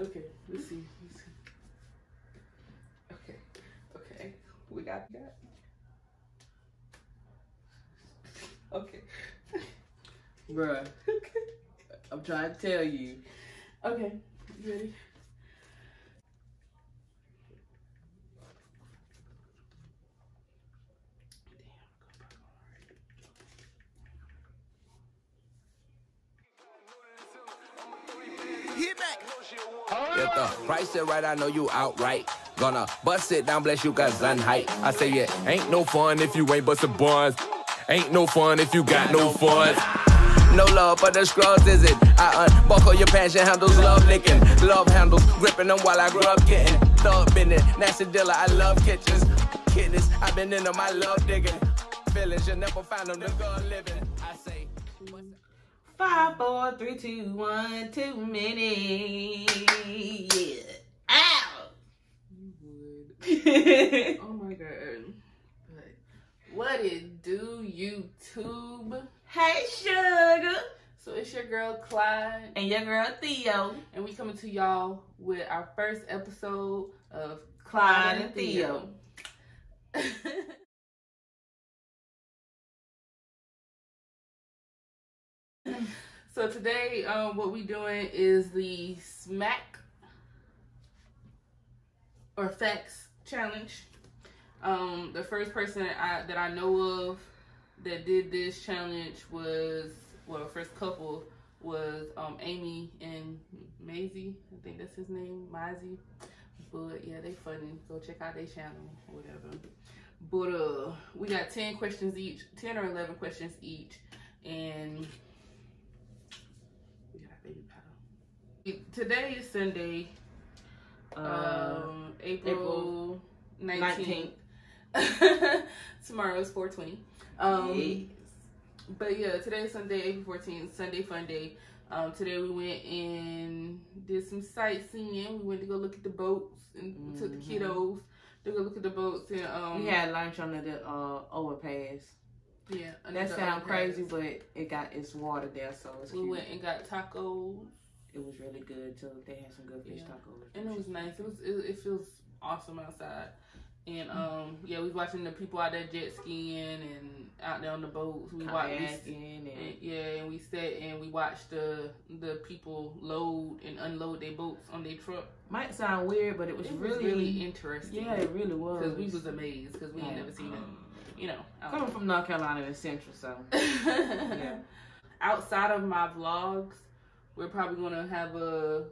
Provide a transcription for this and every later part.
Okay, let's see. Let's see. Okay, okay. We got that. Okay. Bruh, Okay. I'm trying to tell you. Okay. You ready? If the price is right, I know you outright. Gonna bust it down, bless you, cause I'm hype. I say, yeah, ain't no fun if you ain't bustin' buns. Ain't no fun if you got no funds. No love for the scrubs, is it? I unbuckle your passion handles, love licking. Love handles, gripping them while I grow up getting. Thug bending, nasty dealer, I love kitchens. Kidneys, I've been into my love digging. Feelings, you never find them, the girl living. I say, Five, four, three, two, one, two minutes. Yeah. Ow! oh my god. What it do, YouTube? Hey, sugar. So it's your girl Clyde And your girl Theo. and we coming to y'all with our first episode of Clyde and Theo. so today, um, what we doing is the smack or facts challenge. Um, the first person I, that I know of that did this challenge was well, first couple was um Amy and Maisie. I think that's his name, Maisie. But yeah, they funny. Go check out their channel, whatever. But uh, we got ten questions each, ten or eleven questions each, and we got baby powder. Today is Sunday, Uh, um, April nineteenth. Tomorrow is four twenty. Um, yes. but yeah, today is Sunday, April 14th, Sunday fun day. Um, today we went and did some sightseeing. We went to go look at the boats and we took the Mhm. kiddos to go look at the boats and um we had lunch on the uh, overpass. yeah. That sounds crazy, but it got its water there, so it's We cute. went and got tacos It was really good too. They had some good fish Yeah. tacos. and it was nice. It was it, it feels awesome outside. And um yeah, we was watching the people out there jet skiing and out there on the boats. We watched we, and And, yeah, and we sat and we watched the the people load and unload their boats on their truck. might sound weird, but it was It was really, really interesting. yeah, it really was. because we was amazed because we Yeah. never seen it. You know, coming don't from North Carolina and Central, so yeah. Outside of my vlogs, we're probably gonna have a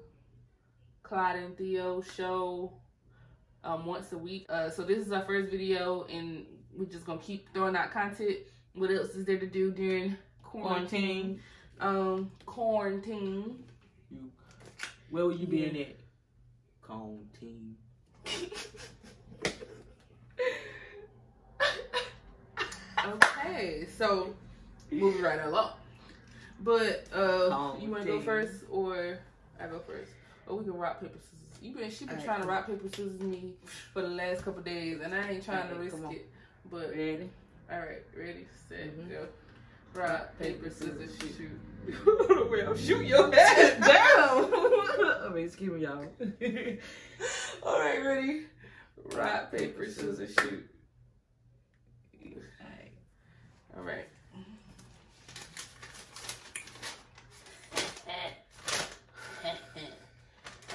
Clyde and Theo show um, once a week. Uh, so this is our first video, and we're just gonna keep throwing out content. What else is there to do during quarantine? quarantine. Um, quarantine. Where will you be in it? Quarantine. Okay, so moving right along. But uh, Long you want to go first or I go first? Or we can rock paper scissors. You been she been trying to rock paper scissors me for the last couple days, and I ain't trying to risk it. But Ready? all right, ready, set, Mhm. go. Rock paper scissors scissors, shoot. Wait, I'm your head. down. I mean, excuse me, y'all. all right, ready. Rock paper scissors shoot. All right.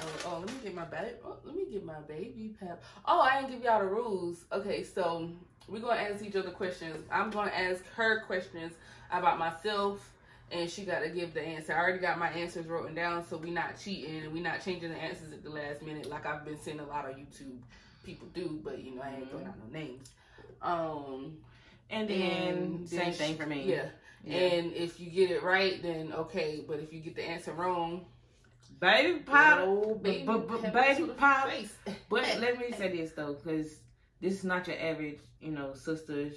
Oh, oh, let me get my baby. Oh, let me get my baby pap. Oh, I didn't give y'all the rules. Okay, so we're gonna ask each other questions. I'm gonna ask her questions about myself, and she got to give the answer. I already got my answers written down, so we not cheating and we not changing the answers at the last minute, like I've been seeing a lot of YouTube people do. But you know, I ain't throwing out no names. Um, And then, and same thing for me. Yeah. Yeah. And if you get it right, then okay. But if you get the answer wrong, baby oh, baby, baby to the powder- face. But let me say this though, because this is not your average, you know, sisters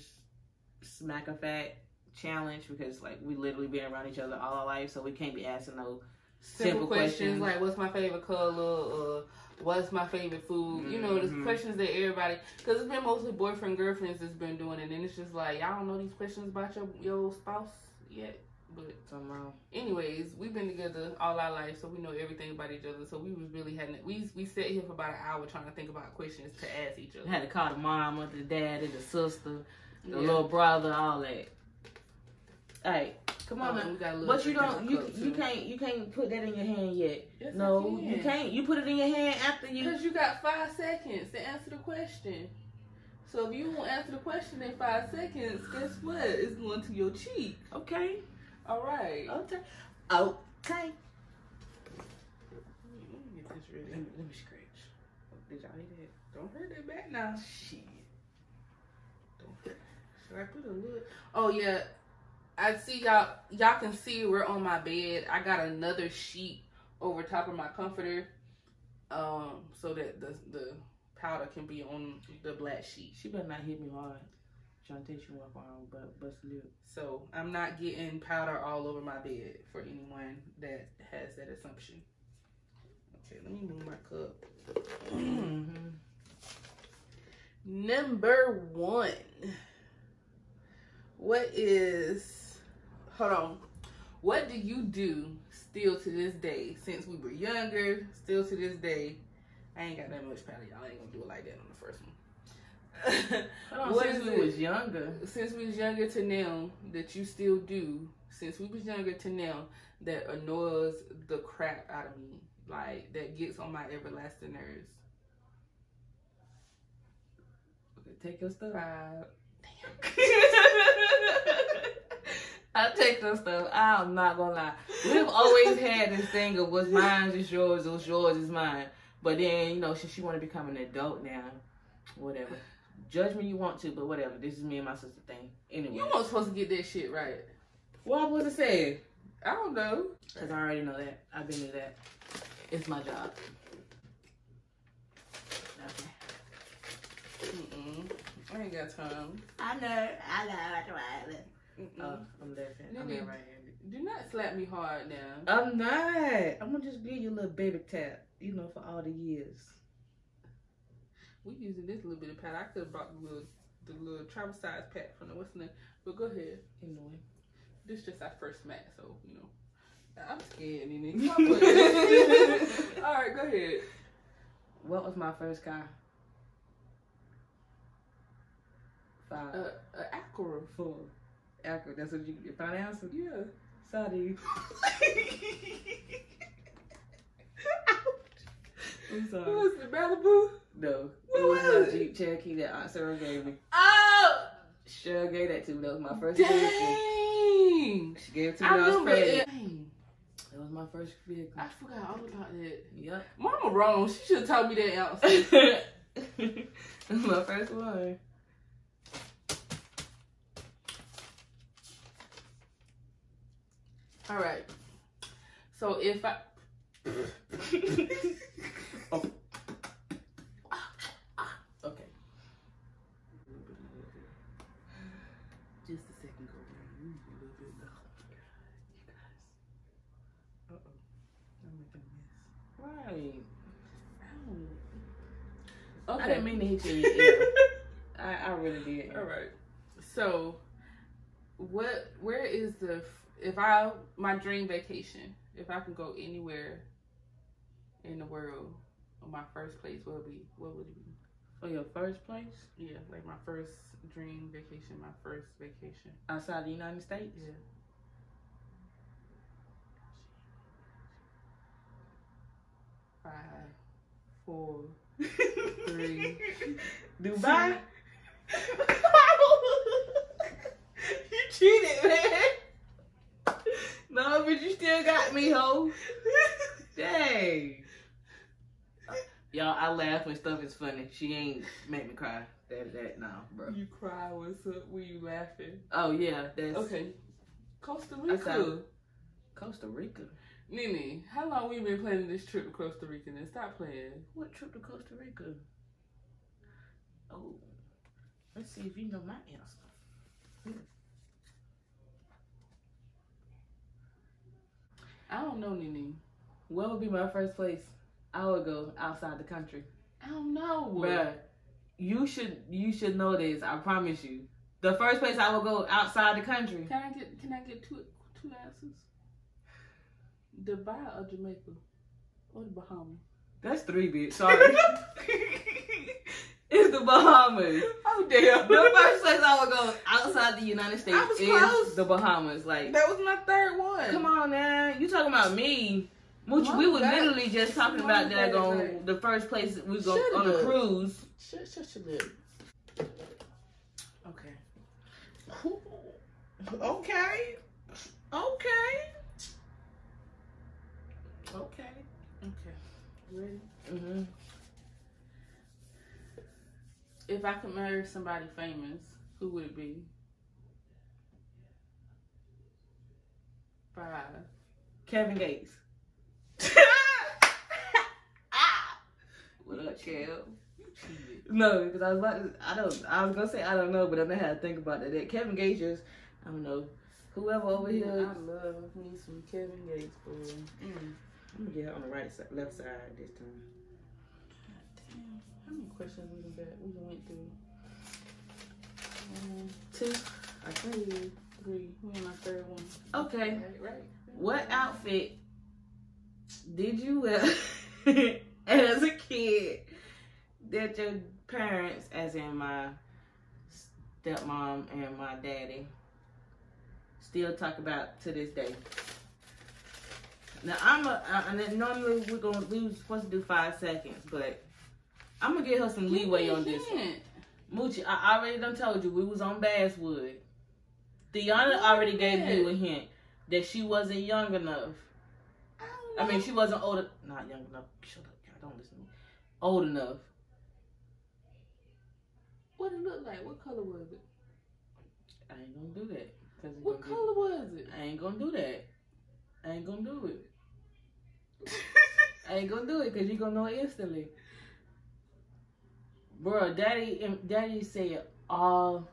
smack a fat challenge because like we literally been around each other all our life, so we can't be asking no simple, simple questions, questions. like what's my favorite color or what's my favorite food. You know, the Mhm. questions that everybody because it's been mostly boyfriend girlfriends that's been doing it, and it's just like y'all don't know these questions about your your spouse yet. But wrong. anyways, we've been together all our life, so we know everything about each other. So we was really having we we sat here for about an hour trying to think about questions to ask each I other. had to call the mama, the daddy, the sister, the Yeah. little brother, all that. Hey, come on oh, now. we got a little But you don't you you too. can't you can't put that in your hand yet. Yes, no, can. you can't. You put it in your hand after you Because you got five seconds to answer the question. So if you won't answer the question in five seconds, guess what? It's going to your cheek. Okay. All right. Okay. Okay. Let me get this Let me, let me scratch. Did y'all hear that? Don't hurt that back now. Shit. Don't hurt. Should I put a little? Oh yeah. I see y'all. Y'all can see we're on my bed. I got another sheet over top of my comforter, um, so that the the powder can be on the black sheet. She better not hit me hard. To take on but lip. So I'm not getting powder all over my bed for anyone that has that assumption. Okay, let me move my cup. Number one. What is hold on. What do you do still to this day? Since we were younger, still to this day. I ain't got that much powder, y'all ain't gonna do it like that on the first one. On, since we it? was younger. since we was younger to now that you still do since we was younger to now that annoys the crap out of me like that gets on my everlasting nerves Okay, take your stuff. five I take your stuff. I'm not gonna lie. We've always had this thing of what's mine is yours, what's yours is mine. But then, you know, she, you want to become an adult now, whatever. Judge me you want to, but whatever. This is me and my sister thing. Anyway. you weren't supposed to get that shit right What was it said? i don't know Because I already know that. I've been to that. It's my job. Okay. Mm-mm. i ain't got time I know. I know. I know. Mm-mm. Oh, I'm left handed. I'm Nigga. in right handed. do not slap me hard now I'm not. I'm gonna just give you a little baby tap, you know, for all the years. We using this little bit of pad i could have brought the little the little travel size pack from the what's name but go ahead Anyway. This is just our first match, so you know. I'm scared, Nene. All right, go ahead. What was my first car? Five. Uh, uh, Acura. Four. Acura. That's what you your final answer? Yeah. Sorry. I'm Who sorry. was it, Malibu? No. It was my? Jeep Cherokee that Aunt Sarah gave me. Oh, Cheryl gave that to me. That was my first vehicle. dang! She gave it to me I I was pregnant. it. That was my first vehicle. I forgot all about that. Yep. Mama wrong. She should have told me that answer. That's my first one. all right. So if I. oh. Okay. Just a second, go around. Move a little bit. Uh oh. I'm making a mess. Right. Okay. I didn't mean to hit you in your ear. I, I really did. All right. So, what? Where is the? If I my dream vacation, if I can go anywhere in the world, my first place, what would be? What would it be? For your first place Yeah, like my first dream vacation, my first vacation. outside the United States? Yeah. Five, four, three. Dubai? you cheated, man. No, but you still got me, ho. Dang. Y'all, I laugh when stuff is funny. She ain't make me cry. That, that, no, bro. You cry. What's up? Were you laughing? Oh, yeah, that's Okay. Costa Rica. Costa Rica. Nene, how long we been planning this trip to Costa Rica? And stop playing. What trip to Costa Rica? Oh, let's see if you know my answer. I don't know, Nene. What would be my first place? I would go outside the country. I don't know. Bruh, you should you should know this. I promise you. The first place I would go outside the country. Can I get Can I get two two answers. Dubai or Jamaica? Or the Bahamas? That's three bits. Sorry. it's the Bahamas. Oh damn. The first place I would go outside the United States I was is close. the Bahamas. Like, That was my third one. come on man. You talking about me? Which we were that- literally just talking about that that is on like- the first place we was go Shut on a cruise. Shut, shut your lip. Okay. Okay. Okay. Okay. Okay. Ready? hmm If I could marry somebody famous, who would it be? Five. Kevin Gates. What up, Kev? No, because I was about to, I don't, I was gonna say I don't know, but I know how to think about that. That Kevin Gates just, I don't know, whoever over Yeah, here. I love me some Kevin Gates, boy. Mm. I'm gonna get her on the right side, left side this time. Damn. How many questions we done got? We done went through. One, Two. I think three. We in my third one. Okay. Right, right. What outfit did you wear as a kid that your parents, as in my stepmom and my daddy, still talk about to this day? Now I'm a, I, uh, and then normally we're gonna we were supposed to do five seconds, but I'm gonna give her some leeway on this. one. Moochie, I already done told you we was on Basswood. Deanna already gave you a hint that she wasn't young enough. I I mean, she wasn't old, not young enough. Shut up, God, don't listen to me. Old enough. What it look like? What color was it? I ain't gonna do that. Cause What color was it? I ain't gonna do that. I ain't gonna do it. I ain't gonna do it because you gonna know instantly. Bro, daddy, daddy say it all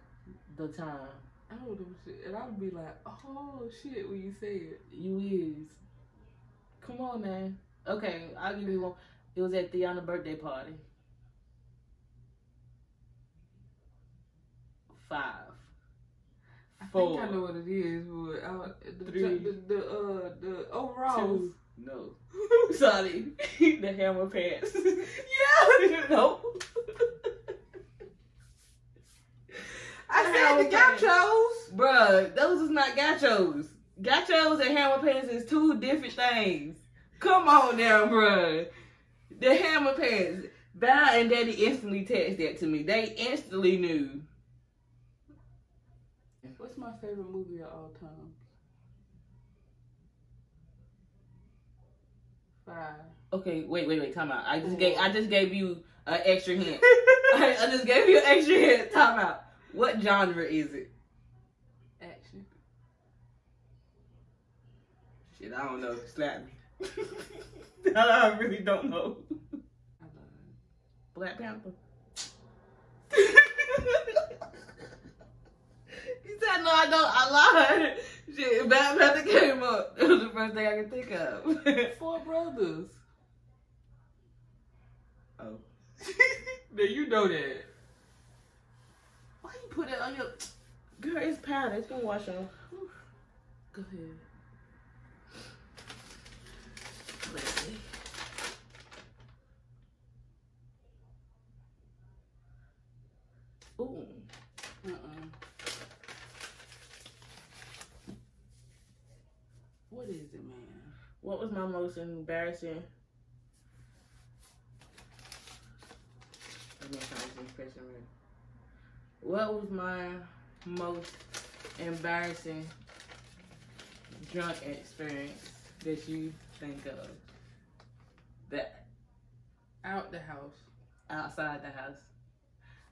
the time. I would have shit, and I would be like, "Oh shit!" when you say it. You is. Come on, man. Okay, I'll give you one. It was at Theana's birthday party. Five. I Four. think I know what it is, but I, the, Three. the the uh the overalls. Two. No. Sorry. the hammer pants. yeah, no. I said the gauchos. Bruh, those is not gachos. Gachos and hammer pants is two different things. Come on now, bruh. The hammer pants. Val and Daddy instantly texted that to me. They instantly knew. What's my favorite movie of all time? Five. Okay, wait, wait, wait. Time out. I just gave. I just gave you an extra hint. I, I just gave you an extra hint. Time out. What genre is it? Action. Shit, I don't know. Slap me. I really don't know. Black Panther. said, no, I don't. I lied. Shit, Black Panther came up. It was the first thing I could think of. Four brothers. oh. now you know that. Why you put that on your? Girl, it's powder. It's gonna wash off. Go ahead. Let's see. Ooh. Uh uh What is it, man? What was my most embarrassing? Let me try this question right. What was my most embarrassing drunk experience that you think of? That Out the house. outside the house.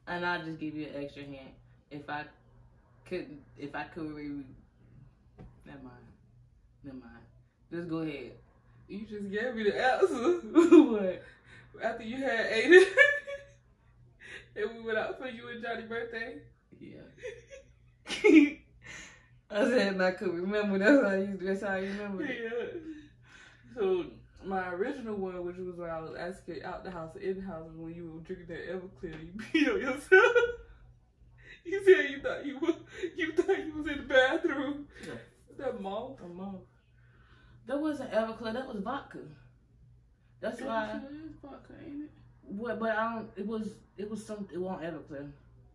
And I'll just give you an extra hint. If I couldn't, if I could re never mind. Never mind. Just go ahead. You just gave me the answer what? after you had Aiden, and we went out for you and Johnny's birthday. Yeah. I said I could remember. That's how you. That's how you remember. it. Yeah. So my original one, which was when I was asking out the house, in the house, when you were drinking that Everclear, you peed on yourself. You said you thought you was, you thought you was in the bathroom. Yeah. that malt? A month. That wasn't Everclear. That was vodka. That's why. It's vodka, ain't it? What? But I don't. It was. It was some. It wasn't Everclear,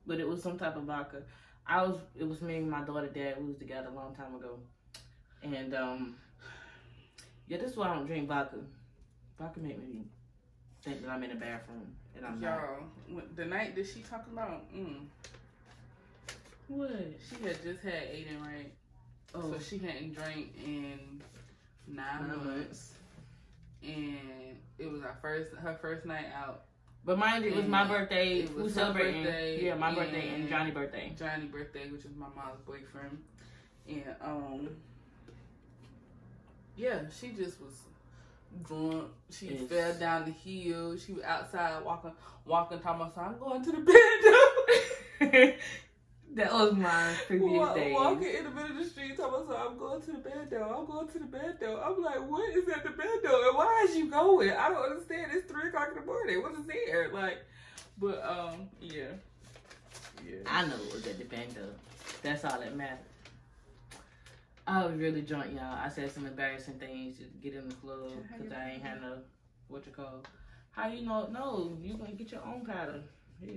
but it was some type of vodka. I was. It was me and my daughter. Dad. We was together a long time ago, and um. Yeah, this is why I don't drink vodka. Vodka make me think that I'm in the bathroom and I'm. Y'all, the night that she talking about, mm, What? she had just had Aiden, right? Oh, So she hadn't drank in nine months. And it was our first, her first night out. but mind you, it was my birthday. it was celebrating. birthday yeah, my birthday and Johnny's birthday. Johnny birthday, which is my mom's boyfriend. And um yeah, she just was drunk. She Yes. fell down the hill. She was outside walking walking talking about I'm going to the bed that was my previous Walk, day. walking in the middle of the street talking about I'm going to the bed though. I'm going to the bed though. I'm like, what is at the bed though? And why is you going? I don't understand. It's three o'clock in the morning. What is there? Like but um yeah. Yeah. I know it was at the bando. That's all that matters. I was really drunk, y'all. I said some embarrassing things to get in the club because I ain't had no what you call. How you know? No, you gonna get your own powder. Yeah.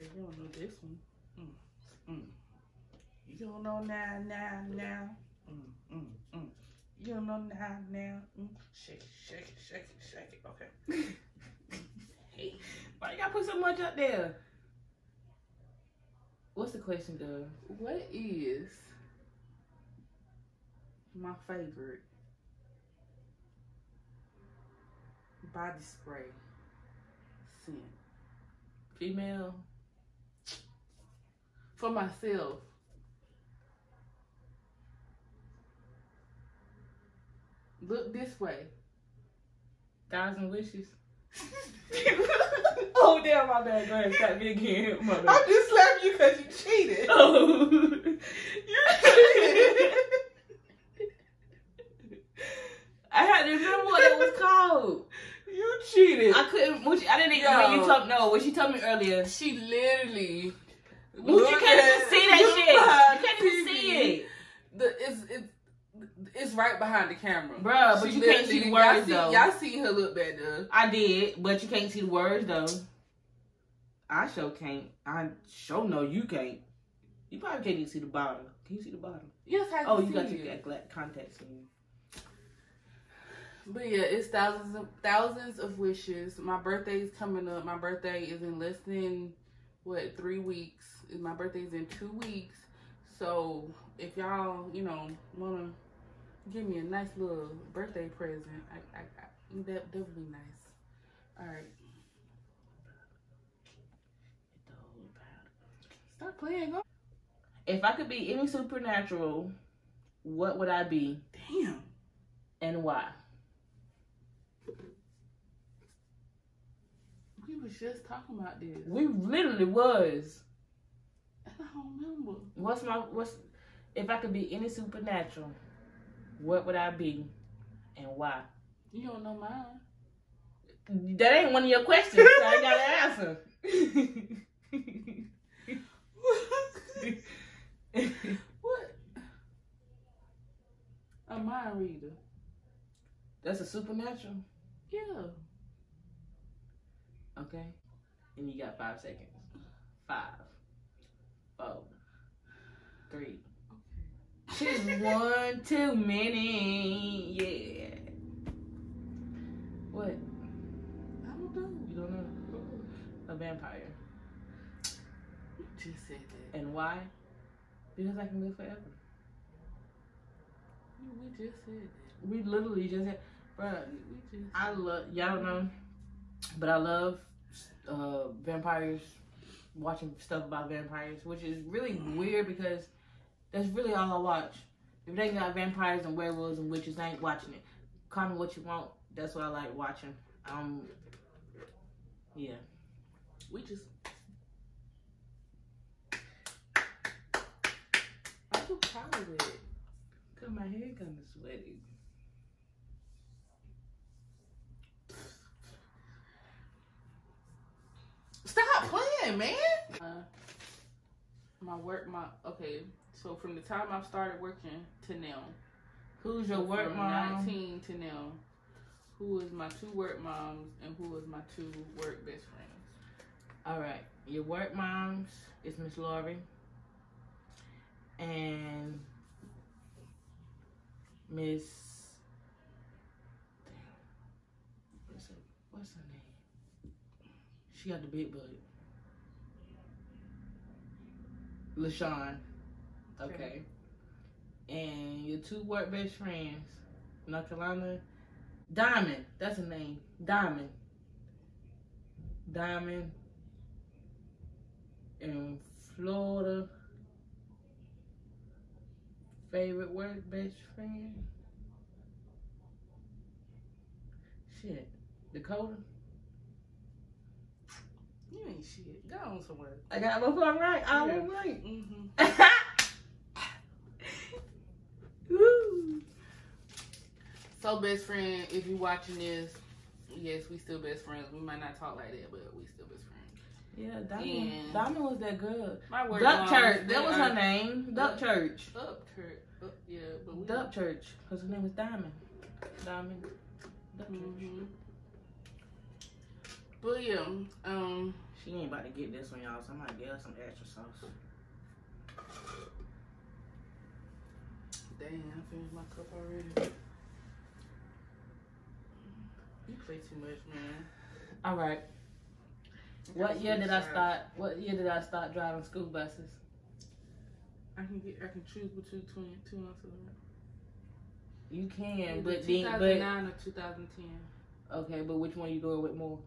You don't know this one. Mm. You don't know now, now, now. Mm, mm, mm. You don't know now, now. Mm. Shake it, shake it, shake it, shake it. Okay. Hey, why you gotta put so much up there? What's the question, girl? What is my favorite body spray scent Female. For myself? Look this way. Thousand wishes. oh damn, my bad. Go ahead, stop me again. mother. I just slapped you because you cheated. Oh. You cheated. I had to remember what it was called. you cheated. I couldn't. She, I didn't even. Yo. When you told no, when she told me earlier, She literally. You can't even see that shit. You can't even see it, The it's it's it's right behind the camera, Bruh, but She you can't see the literally- y'all words, see, though. Y'all see her look back there. I did, but you can't see the words though. I sure can't. I sure know you can't. You probably can't even see the bottom. Can you see the bottom? Yes, I Oh, you got your gla- contacts in. But yeah, it's thousands of thousands of wishes. My birthday is coming up. My birthday is in less than what three weeks. My birthday is in two weeks. So if y'all, you know, wanna give me a nice little birthday present, I, I, I that that would be nice. All right, stop playing. Go. If I could be any supernatural, what would I be Damn. and why? We was just talking about this. We literally was. I don't remember. What's my what's if I could be any supernatural, what would I be and why? You don't know mine. That ain't one of your questions. so I gotta answer. what? A mind reader. That's a supernatural. Yeah. Okay. And you got five seconds. Five. Four. Three. Two. One. too many. Yeah. What? I don't know. You don't know? A vampire. You just said that. And why? Because I can live forever. We just said that. We literally just said, just. I love, y'all don't know, but I love uh, vampires, watching stuff about vampires, which is really weird because that's really all I watch. If they got vampires and werewolves and witches, I ain't watching it. Call me what you want. That's what I like watching. Um, yeah. Just. I'm so proud of it. Cause my hair kind of sweaty. Stop playing, man. Uh, My work, my okay. So from the time I started working to now, Who's your work from mom? 19 to now, who is my two work moms and who is my two work best friends? All right, your work moms is Miss Laurie and Miss. Damn. What's her, what's her name? She got the big butt. LaShawn. Okay. And your two work best friends, North Carolina. Diamond. That's her name. Diamond. Diamond. In Florida. Favorite work best friend? Shit. Dakota? You ain't shit. Go on somewhere. I got my phone right. I Yeah. was right. Mm-hmm. So best friend, if you watching this, yes, we still best friends. We might not talk like that, but we still best friends. Yeah, Diamond. And- Diamond was that good. My work Duck Church. That was her name. Duck Church. Up church. Up, yeah, but we Duck Church. Because her name was Diamond. Diamond. Duck Church. hmm But yeah, um, She ain't about to get this one, y'all. So I'm gonna get her some extra sauce. Damn, I finished my cup already. You play too much, man. All right. What year did I start? What year did I start driving school buses? I can get. I can choose between two, two answers. You can, Either but then, 2009 or 2010. okay, but which one are you going with more?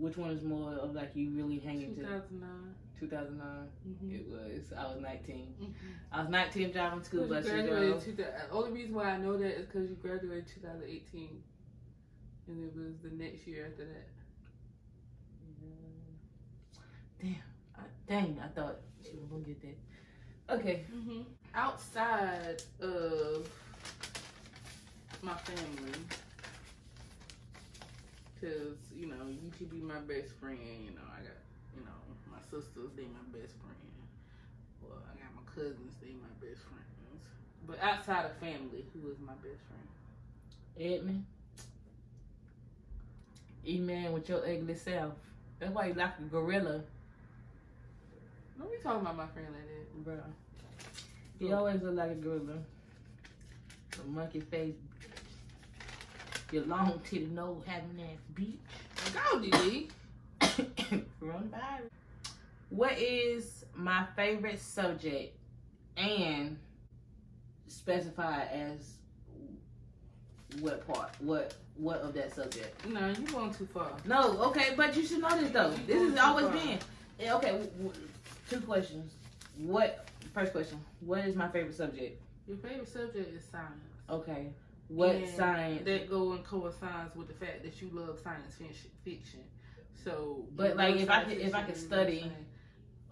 Which one is more of like you really hanging to? 2009. 2009. Mm-hmm. It was. I was 19. Mhm. I was 19 driving school buses. graduated Girl. only reason why I know that is because you graduated 2018, and it was the next year after that. Damn. I, dang, I thought she was gonna get that. Okay. Mm-hmm. Outside of my family, because you know you could be my best friend. You know I got you know my sisters, they my best friend. Well, I got my cousins, they my best friends. But outside of family, who is my best friend? Edmund. E-man with your ugly self. That's why you like a gorilla, Don't be talking about my friend like that. bro. You always look like a gorilla. A monkey face. Your long titty nose having that beach. Go, DD. Coronavirus. What is my favorite subject and specify as what part? What what of that subject? No, you going too far. No, okay, but you should know this though. You This has always far. been. Yeah, okay, two questions. What first question? What is my favorite subject? Your favorite subject is science. Okay. What And science? That go and coincides with the fact that you love science fiction. So, But, like, if I could- if I could study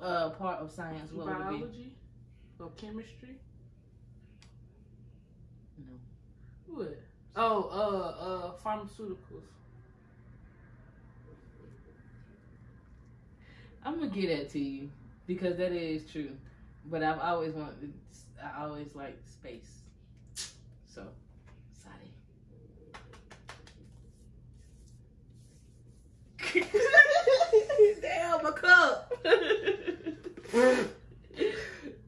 a uh part of science, what would it be? biology or chemistry. No. What? Oh, uh, uh, pharmaceuticals. I'm gonna get that to you because that is true. But I've always wanted. I always like space. So, sorry. Damn, my cup.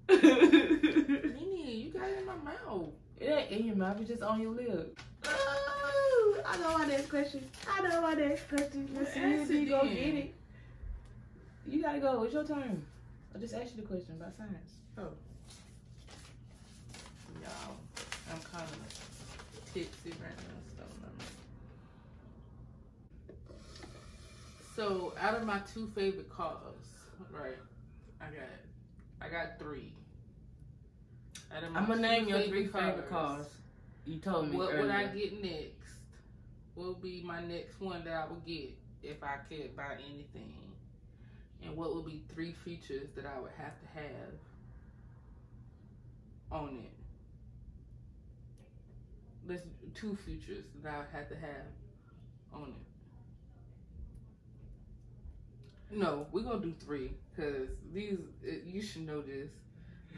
Nene, you got it in my mouth. it ain't in your mouth. It's just on your lip. Oh, I know my next question. I know my next question. Let's see if you go Accident. get it. You gotta go. It's your turn. I just asked you the question about science. Oh. Y'all, I'm kind of tipsy right now, so I'm- So, out of my two favorite cars, right? I got, I got three. Out of my I'm gonna name your three favorite cars. You told me What earlier. would I get next? What would be my next one that I would get if I could buy anything? And what would be three features that I would have to have on it? There's two features that I would have to have on it. No, we're gonna do three because these uh, you should know this.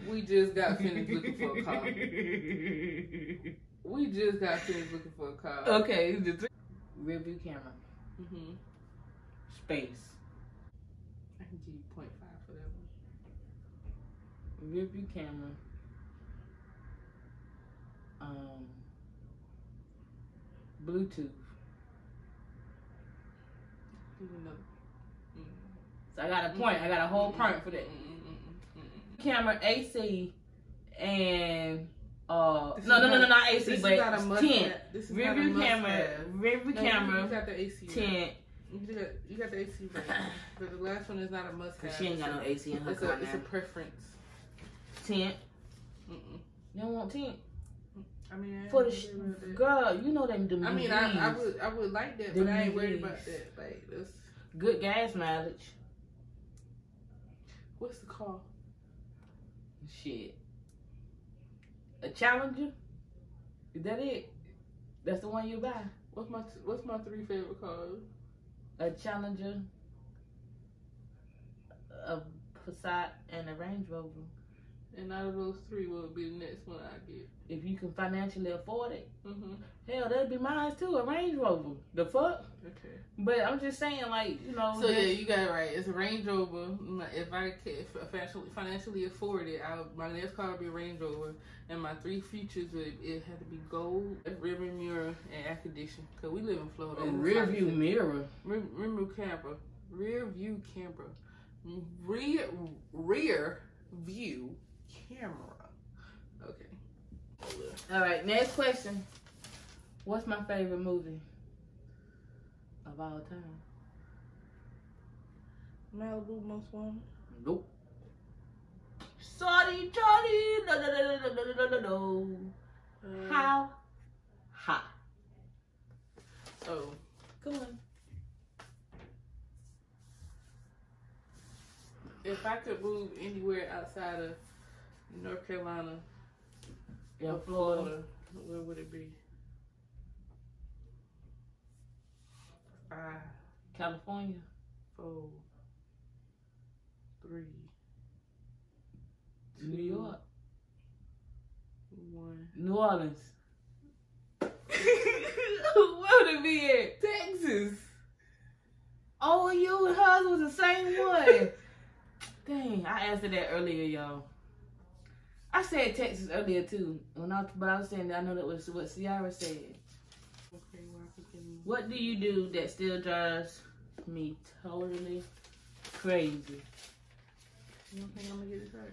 We just got finished looking for a car. We just got finished looking for a car. Okay, the three. Rear view camera, hmm space, I can give you point five for that one. rear view camera, um, Bluetooth. Give another. So I got a point. I got a whole point for that. Camera, AC, and uh, This no, no, no, no, not- AC, This but is not a must tent. This is Rear a view camera, rear view No, you- camera, got the AC. tent. You got, you got the AC right. but the last one is not a must have. She ain't got no AC in her It's a, car it's a preference. Tent. Mm-mm. You don't want tent I mean, I for the sh- worried about that. girl. You know them. them I mean, I, I would I would like that, but I ain't worried about that. Like, that's, good gas mileage. What's the call? Shit. A Challenger. Is that it? That's the one you buy. What's my what's my three favorite cars? A Challenger. A Passat and a Range Rover. And out of those three, what would be the next one I get? If you can financially afford it. Mm-hmm. Hell, that'd be mine too, a Range Rover. The fuck? Okay. But I'm just saying, like, you know. So yeah, you got it right. It's a Range Rover. If I I financially financially afford it, I my next car would be a Range Rover, and my three futures would it had to be gold, rear view mirror, and air conditioning. Cause we live in Florida. a rear view mirror. Rear, rear view camera. Rear view camera. Rear rear view camera. Okay. All right, next question. What's my favorite movie of all time? Malibu Most Wanted. Nope. Sorry, Charlie. No, no, no, no, no, no, no, no. Uh, How? Ha. Oh, come on. if I could move anywhere outside of North Carolina Yeah, or Florida. Florida, where would it be? Five, California. four, three, New two, York. one. New Orleans. Where would it be at? Texas. Oh, you and hers was the same one. Dang, I answered that earlier, y'all. I said Texas earlier too. When I but I was saying that I know that was what Ciara said. What do you do that still drives me totally crazy? You don't think I'm gonna get this right?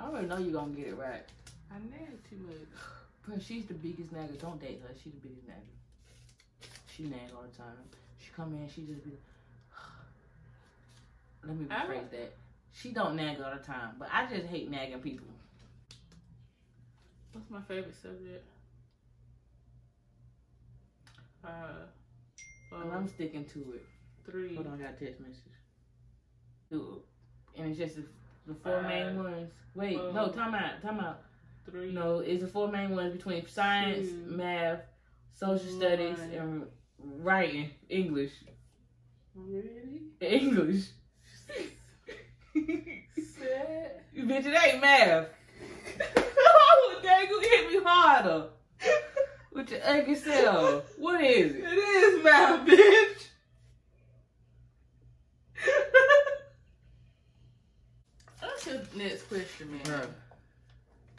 I already know you're gonna get it right. I nag too much. But she's the biggest nagger. Don't date her. She's the biggest nagger. She nag all the time. She come in, she just be. Let me rephrase that. She don't nag all the time, but I just hate nagging people. What's my favorite subject? Uh, And uh I'm sticking to it. three. Hold on, I got a text message. It. And it's just the, the four main ones. Wait, Four. no, time out, time out. Three. No, it's the four main ones between science, Two. math, social studies, and writing. English. Really? English. Set. Bitch, it ain't math. oh, dang, you hit me harder. With your ugly self. What is it? It is math, bitch. What's your next question, man? Her.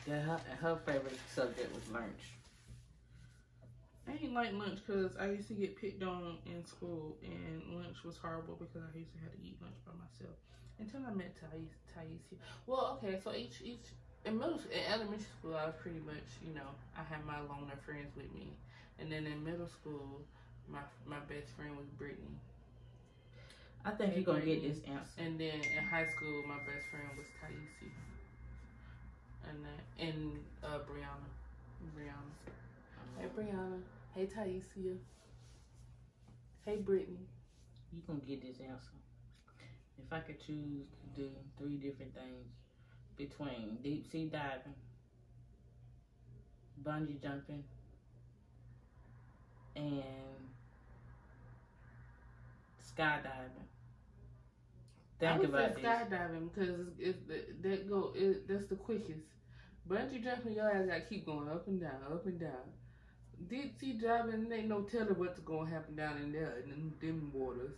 Yeah, her, her favorite subject was lunch. I ain't like lunch because I used to get picked on in school, and lunch was horrible because I used to have to eat lunch by myself until I met Thais. Thais here. Well, okay, so each each in middle in elementary school, I was pretty much you know I had my loner friends with me, and then in middle school, my my best friend was Brittany, I think you're gonna get this answer. and then in high school, my best friend was Taisi, and then and uh, Brianna, Brianna. Hey Brianna. Hey Taisia. Hey Brittany. You gonna get this answer. If I could choose to do three different things between deep sea diving, bungee jumping, and skydiving, Think I would about say this. skydiving because it's that go it, that's the quickest. Bungee jumping, your ass got keep going up and down, up and down. Deep sea diving, ain't no telling what's gonna happen down in there in them, them waters.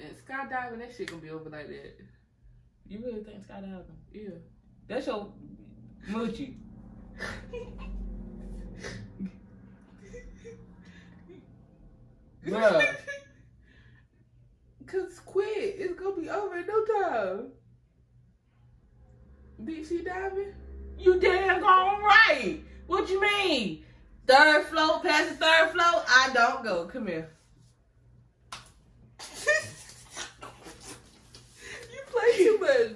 And skydiving, that shit gonna be over like that. You really think skydiving? Yeah. That's your moochie. Bruh. Cause quit, it's gonna be over in no time. Deep sea diving. You damn gone right. What you mean? Third floor, past the third floor, I don't go. Come here. You play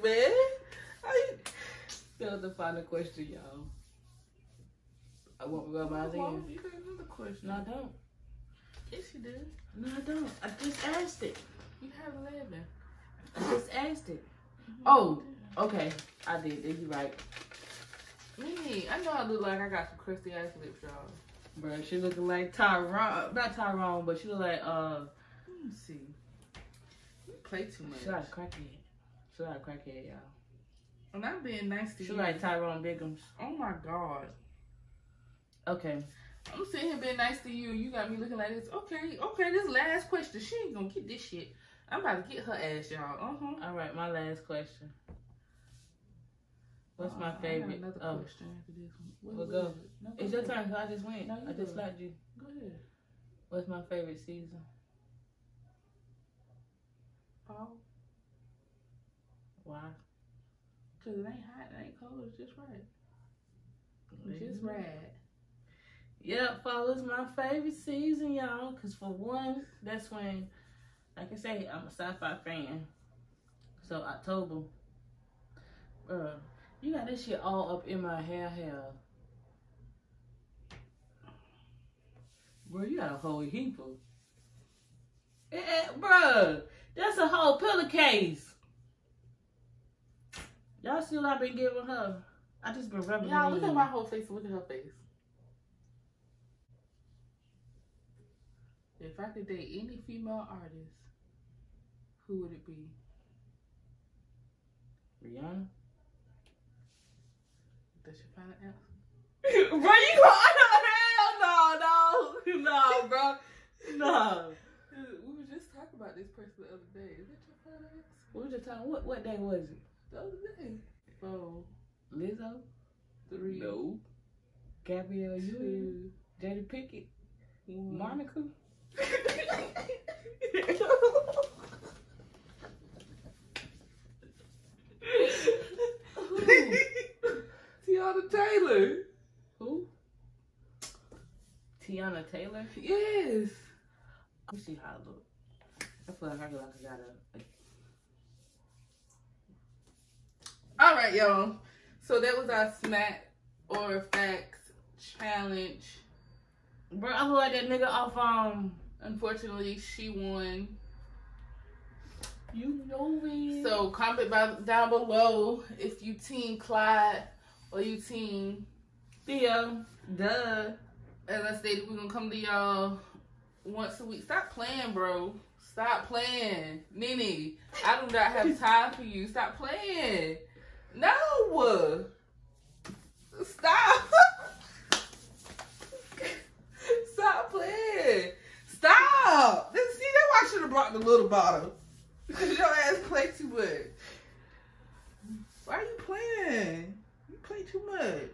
too man. I, That was the final question, y'all. I won't rub my Come on, in. you got another question. No, I don't. Yes, you did. No, I don't. I just asked it. You have eleven. I just asked it. Oh, okay. I did. Did You're right. Me, I know I look like I got some crusty ass lips, y'all. Bro, she looking like Tyrone. Not Tyrone, but she look like, uh, Let me see. You play too much. she like a crackhead. She like crackhead, y'all. And I'm not being nice to She you. She like Tyrone Biggums. oh my god. Okay. I'm sitting here being nice to you. You got me looking like this. Okay, okay. This last question, she ain't gonna get this shit. I'm about to get her ass, y'all. Uh huh. All right, my last question. What's my favorite? Another Oh, question after this one. We'll go. it? No, it's your turn. I just went. No, I just slapped you. Go ahead. What's my favorite season? Paul. Why? Cause it ain't hot, it ain't cold. It's just right. It's just right. Yep, fall is my favorite season, y'all. Cause for one, that's when, like I say, I'm a sci-fi fan. So October, uh, you got this shit all up in my hair, hair. Bro, you got a whole heap of. Eh, eh, bruh, that's a whole pillowcase. Y'all see what I've been giving her? I just been rubbing Y'all look at my whole face. Look at her face. If I could date any female artist, who would it be? Rihanna. That's your final answer. bro, you go hell no, no, no, bro, no. We were just talking about this person the other day. Is that your final answer? What was the time? What what day was it? The other day. Four, Lizzo, three, Gabrielle Union, Jada Pinkett, one. Monica. Teyana Taylor. Who? Teyana Taylor. Yes. Let me see how I look. I feel like I feel like I got a. All right, y'all. So that was our smack or facts challenge. Bro, I look like that nigga off um. Unfortunately, she won. You know it. So comment by, down below if you team Clyde or you team. Theo, duh. As I stated, we're gonna come to y'all once a week. Stop playing, bro. Stop playing, Nene. I do not have time for you. Stop playing. No. Stop. Stop playing. Stop. This- See, that's why I should have brought the little bottle. Because your ass play too much. Why are you playing? You play too much.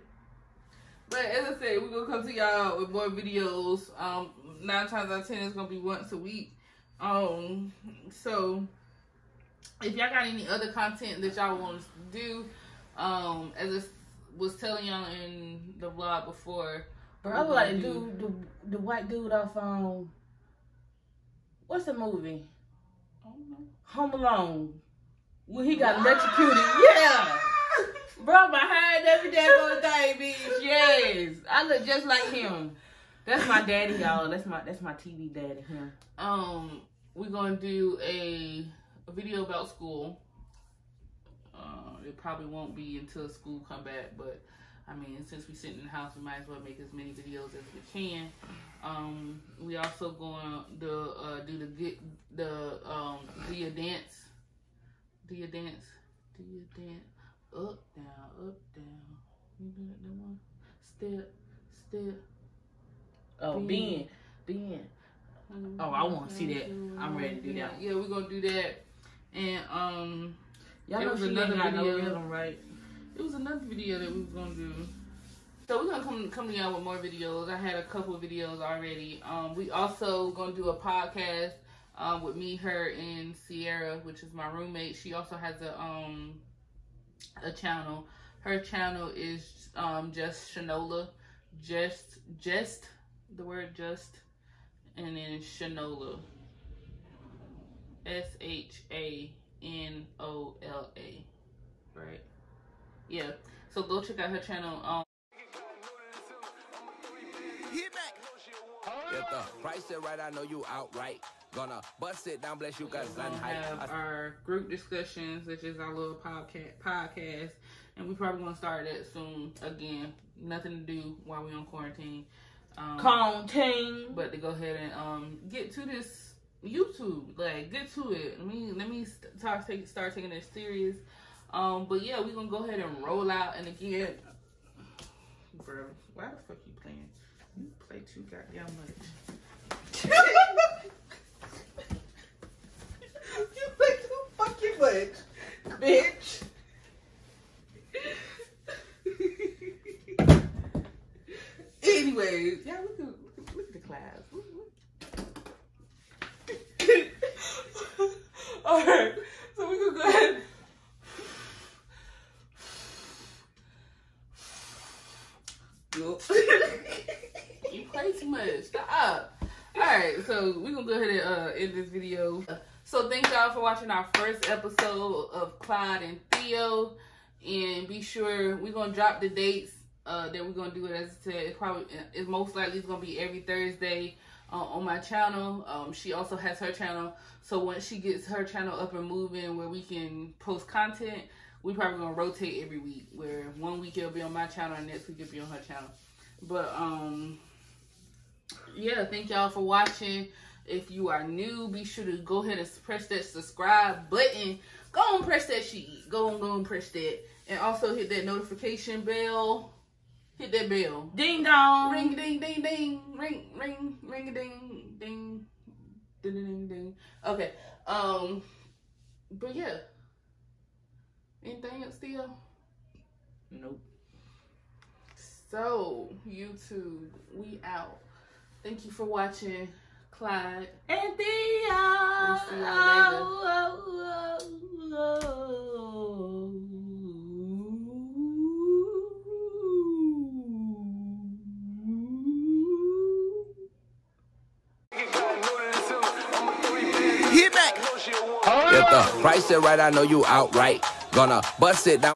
But as I said, we're gonna come to y'all with more videos. Um, nine times out of ten, it's gonna be once a week. Um, so if y'all got any other content that y'all want to do, um, as I was telling y'all in the vlog before, Bro, I look like the dude, the, the white dude off um. What's the movie? I don't know. Home Alone. When he got electrocuted. Yeah. Bro, my hair every day on thing, bitch. Yes. I look just like him. That's my daddy, y'all. That's my that's my TV daddy, him. um we're gonna do a video about school uh, it probably won't be until school come back but i mean since we sit in the house we might as well make as many videos as we can um we also going to uh, do the get the um via dance Do your dance. Do your dance. Up, down, up, down. You do that one? Step, step. Oh, Bend. Ben. Ben. Oh, I wanna see that. I'm ready to do that. Yeah, we're gonna do that. And um Y'all It know was another no video. right? it was another video that we was gonna do. So we're gonna come coming out with more videos. I had a couple of videos already. Um we also gonna do a podcast um with me, her, and Sierra, which is my roommate. She also has a um a channel. Her channel is um just Shanola. Just just the word just and then Shanola. S H A N O L A. Right? Yeah. So go check out her channel. Um If the price is right, I know you outright. Gonna bust it down, bless you, cause we're I'm gonna hype. have our group discussions, which is our little podcast podcast. And we probably gonna start that soon again. Nothing to do while we on quarantine. Um Contain. but to go ahead and um get to this YouTube, like get to it. Let me let me st- start take, start taking it serious. Um, but yeah, we gonna go ahead and roll out. And again, bro, why the fuck you playing? You play too goddamn much. you play too fucking much, bitch. Anyways, yeah, look at look at, look at the class. All right, so we gonna go ahead. you play too much. Stop. All right, so we're gonna go ahead and uh, end this video. So thank y'all for watching our first episode of Clyde and Theo, and be sure we're gonna drop the dates uh, that we're gonna do it. As I said, it probably it's most likely it's gonna be every Thursday uh, on my channel. Um, she also has her channel, so once she gets her channel up and moving, where we can post content, we probably gonna rotate every week. Where one week it'll be on my channel, and next week it'll be on her channel. But um, yeah, thank y'all for watching. If you are new, be sure to go ahead and press that subscribe button. Go and press that sheet. Go and go and press that, and also hit that notification bell. Hit that bell. Ding dong. Ring ding ding ding. Ring ring ring a ding ding. Ding ding ding. Okay. Um. But yeah. Anything else still? Nope. So YouTube, we out. Thank you for watching, Clyde. And Theo. We'll see y'all If the price is right, I know you outright. Gonna bust it down.